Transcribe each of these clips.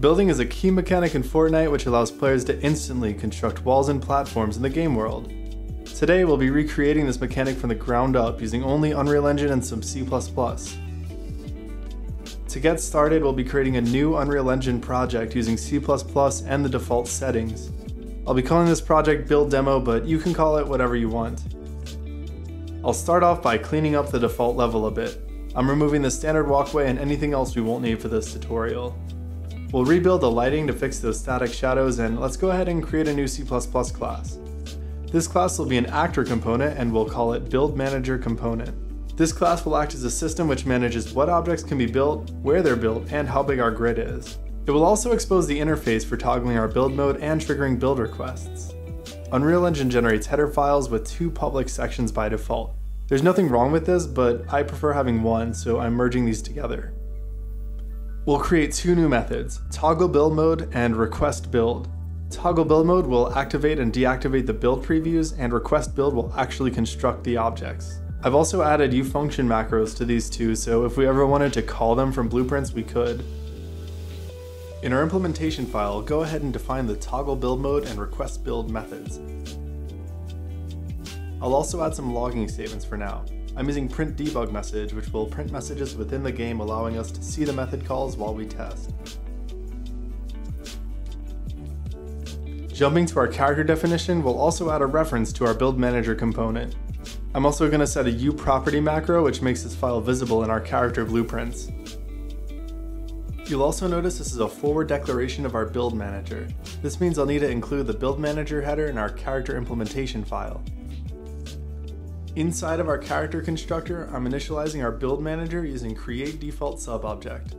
Building is a key mechanic in Fortnite which allows players to instantly construct walls and platforms in the game world. Today we'll be recreating this mechanic from the ground up using only Unreal Engine and some C++. To get started, we'll be creating a new Unreal Engine project using C++ and the default settings. I'll be calling this project Build Demo, but you can call it whatever you want. I'll start off by cleaning up the default level a bit. I'm removing the standard walkway and anything else we won't need for this tutorial. We'll rebuild the lighting to fix those static shadows and let's go ahead and create a new C++ class. This class will be an actor component and we'll call it Build Manager Component. This class will act as a system which manages what objects can be built, where they're built, and how big our grid is. It will also expose the interface for toggling our build mode and triggering build requests. Unreal Engine generates header files with two public sections by default. There's nothing wrong with this, but I prefer having one, so I'm merging these together. We'll create two new methods, toggle build mode and request build. Toggle build mode will activate and deactivate the build previews, and request build will actually construct the objects. I've also added ufunction macros to these two, so if we ever wanted to call them from blueprints, we could. In our implementation file, go ahead and define the toggle build mode and request build methods. I'll also add some logging statements for now. I'm using print debug message, which will print messages within the game allowing us to see the method calls while we test. Jumping to our character definition, we'll also add a reference to our build manager component. I'm also going to set a uProperty macro which makes this file visible in our character blueprints. You'll also notice this is a forward declaration of our build manager. This means I'll need to include the build manager header in our character implementation file. Inside of our character constructor, I'm initializing our build manager using create default sub object.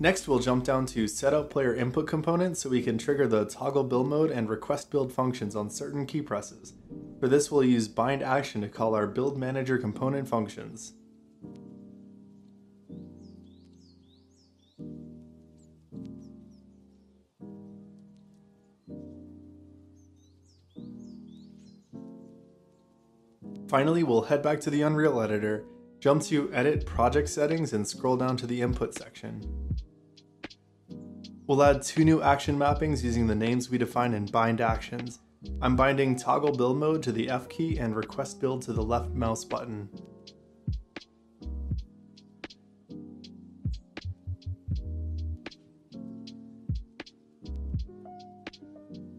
Next, we'll jump down to setup player input component so we can trigger the toggle build mode and request build functions on certain key presses. For this, we'll use bind action to call our build manager component functions. Finally, we'll head back to the Unreal Editor, jump to Edit Project Settings and scroll down to the Input section. We'll add two new action mappings using the names we define in bind actions. I'm binding toggle build mode to the F key and request build to the left mouse button.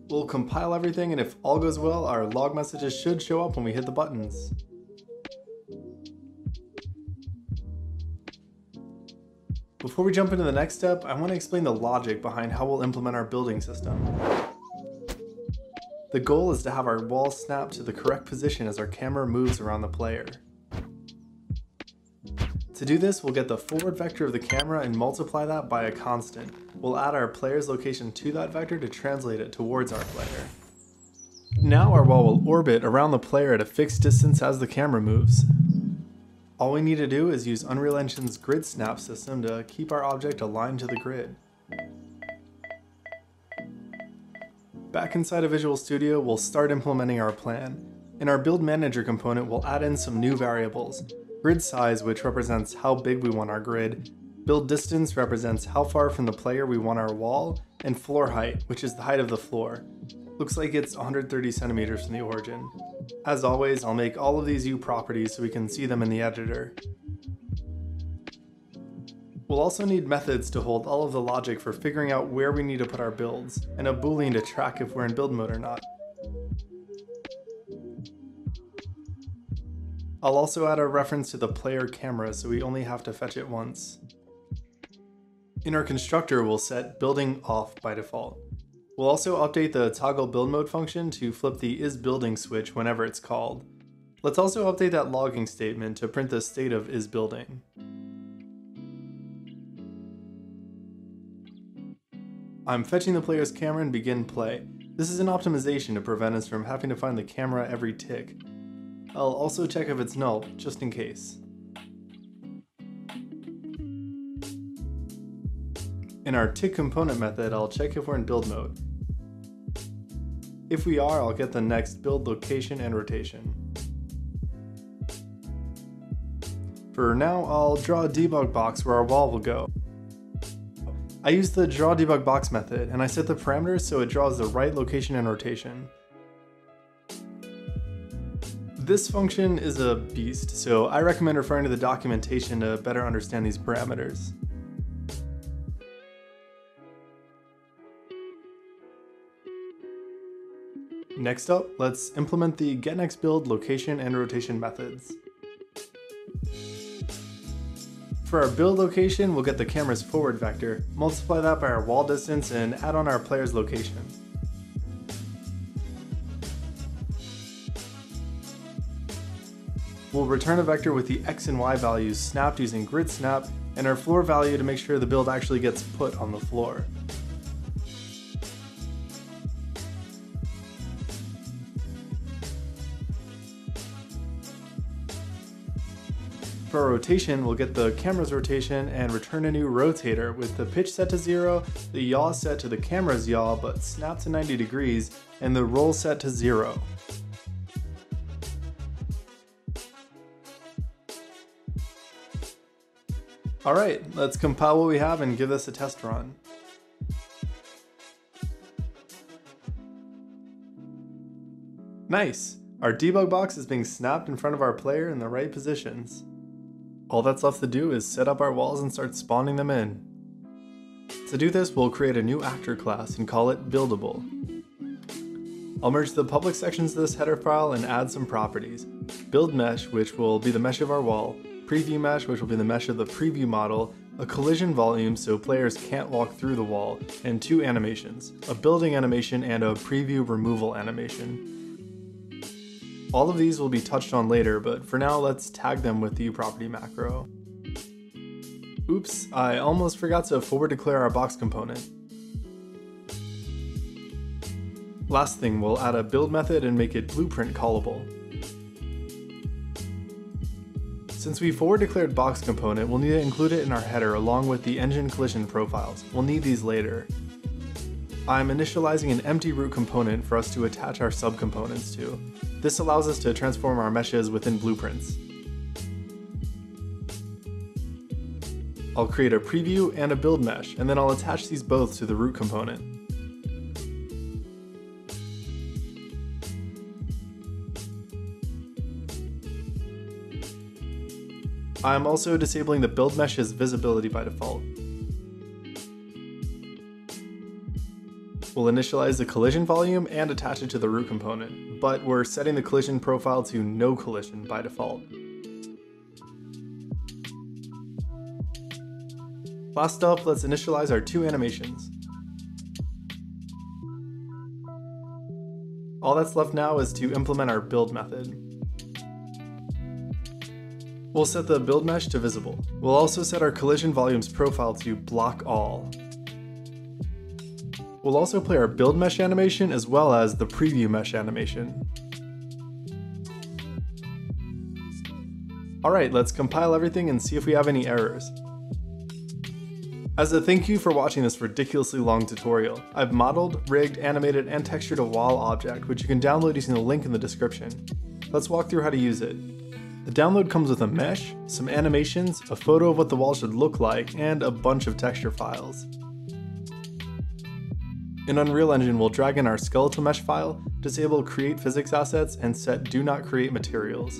We'll compile everything and if all goes well, our log messages should show up when we hit the buttons. Before we jump into the next step, I want to explain the logic behind how we'll implement our building system. The goal is to have our wall snap to the correct position as our camera moves around the player. To do this, we'll get the forward vector of the camera and multiply that by a constant. We'll add our player's location to that vector to translate it towards our player. Now our wall will orbit around the player at a fixed distance as the camera moves. All we need to do is use Unreal Engine's grid snap system to keep our object aligned to the grid. Back inside of Visual Studio, we'll start implementing our plan. In our Build Manager component, we'll add in some new variables. Grid size, which represents how big we want our grid, build distance represents how far from the player we want our wall, and floor height, which is the height of the floor. Looks like it's 130 centimeters from the origin. As always, I'll make all of these U properties so we can see them in the editor. We'll also need methods to hold all of the logic for figuring out where we need to put our builds, and a boolean to track if we're in build mode or not. I'll also add a reference to the player camera so we only have to fetch it once. In our constructor, we'll set building off by default. We'll also update the toggle build mode function to flip the is building switch whenever it's called. Let's also update that logging statement to print the state of is building. I'm fetching the player's camera and begin play. This is an optimization to prevent us from having to find the camera every tick. I'll also check if it's null, just in case. In our tick component method, I'll check if we're in build mode. If we are, I'll get the next build location and rotation. For now, I'll draw a debug box where our wall will go. I use the draw debug box method and I set the parameters so it draws the right location and rotation. This function is a beast, so I recommend referring to the documentation to better understand these parameters. Next up, let's implement the getNextBuild location and rotation methods. For our build location, we'll get the camera's forward vector, multiply that by our wall distance, and add on our player's location. We'll return a vector with the x and y values snapped using grid snap, and our floor value to make sure the build actually gets put on the floor. For our rotation, we'll get the camera's rotation and return a new rotator with the pitch set to zero, the yaw set to the camera's yaw but snap to 90 degrees, and the roll set to zero. Alright, let's compile what we have and give this a test run. Nice! Our debug box is being snapped in front of our player in the right positions. All that's left to do is set up our walls and start spawning them in. To do this, we'll create a new actor class and call it Buildable. I'll merge the public sections of this header file and add some properties. Build mesh, which will be the mesh of our wall, preview mesh, which will be the mesh of the preview model, a collision volume so players can't walk through the wall, and two animations, a building animation and a preview removal animation. All of these will be touched on later, but for now let's tag them with the property macro. Oops, I almost forgot to forward declare our box component. Last thing, we'll add a build method and make it blueprint callable. Since we forward declared box component, we'll need to include it in our header along with the engine collision profiles. We'll need these later. I'm initializing an empty root component for us to attach our subcomponents to. This allows us to transform our meshes within blueprints. I'll create a preview and a build mesh, and then I'll attach these both to the root component. I'm also disabling the build mesh's visibility by default. We'll initialize the collision volume and attach it to the root component, but we're setting the collision profile to no collision by default. Last up, let's initialize our two animations. All that's left now is to implement our build method. We'll set the build mesh to visible. We'll also set our collision volumes profile to block all, We'll also play our build mesh animation as well as the preview mesh animation. Alright, let's compile everything and see if we have any errors. As a thank you for watching this ridiculously long tutorial, I've modeled, rigged, animated, and textured a wall object, which you can download using the link in the description. Let's walk through how to use it. The download comes with a mesh, some animations, a photo of what the wall should look like, and a bunch of texture files. In Unreal Engine, we'll drag in our skeletal mesh file, disable create physics assets, and set do not create materials.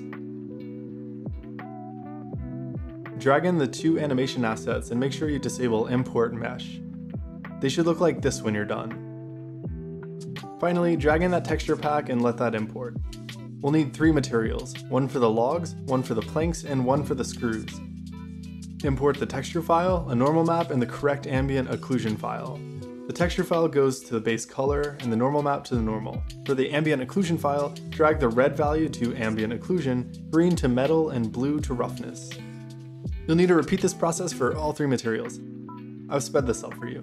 Drag in the two animation assets and make sure you disable import mesh. They should look like this when you're done. Finally, drag in that texture pack and let that import. We'll need three materials, one for the logs, one for the planks, and one for the screws. Import the texture file, a normal map, and the correct ambient occlusion file. The texture file goes to the base color and the normal map to the normal. For the ambient occlusion file, drag the red value to ambient occlusion, green to metal, and blue to roughness. You'll need to repeat this process for all three materials. I've sped this up for you.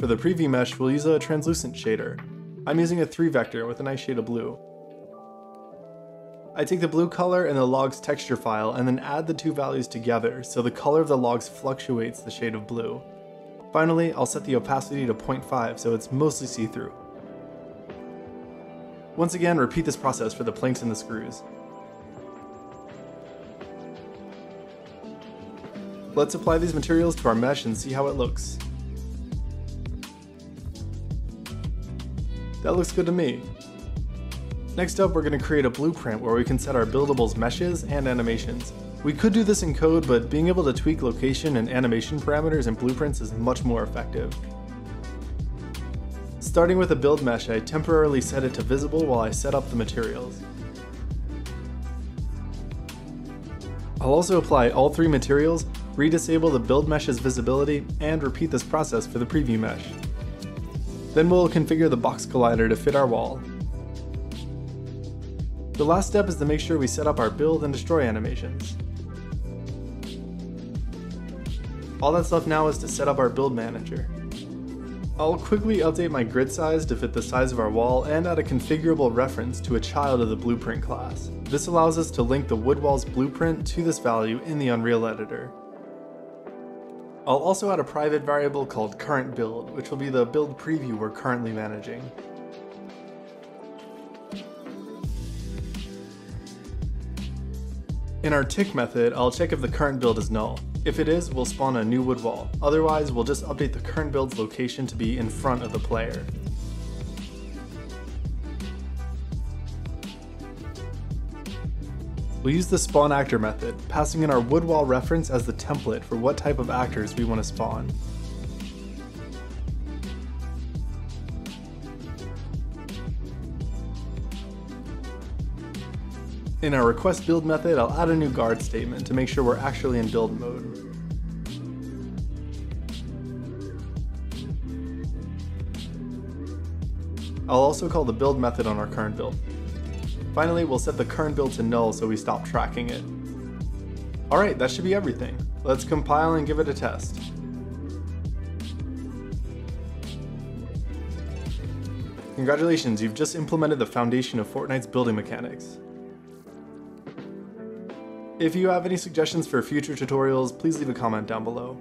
For the preview mesh, we'll use a translucent shader. I'm using a 3 vector with a nice shade of blue. I take the blue color and the log's texture file and then add the two values together so the color of the logs fluctuates the shade of blue. Finally, I'll set the opacity to 0.5 so it's mostly see-through. Once again, repeat this process for the planks and the screws. Let's apply these materials to our mesh and see how it looks. That looks good to me. Next up, we're going to create a blueprint where we can set our buildables meshes and animations. We could do this in code, but being able to tweak location and animation parameters in blueprints is much more effective. Starting with a build mesh, I temporarily set it to visible while I set up the materials. I'll also apply all three materials redisable the build mesh's visibility, and repeat this process for the preview mesh. Then we'll configure the box collider to fit our wall. The last step is to make sure we set up our build and destroy animations. All that's left now is to set up our build manager. I'll quickly update my grid size to fit the size of our wall and add a configurable reference to a child of the blueprint class. This allows us to link the wood wall's blueprint to this value in the Unreal Editor. I'll also add a private variable called current build, which will be the build preview we're currently managing. In our tick method, I'll check if the current build is null. If it is, we'll spawn a new wood wall. Otherwise, we'll just update the current build's location to be in front of the player. We'll use the spawn actor method, passing in our wood wall reference as the template for what type of actors we want to spawn. In our request build method, I'll add a new guard statement to make sure we're actually in build mode. I'll also call the build method on our current build. Finally, we'll set the current build to null so we stop tracking it. Alright, that should be everything. Let's compile and give it a test. Congratulations, you've just implemented the foundation of Fortnite's building mechanics. If you have any suggestions for future tutorials, please leave a comment down below.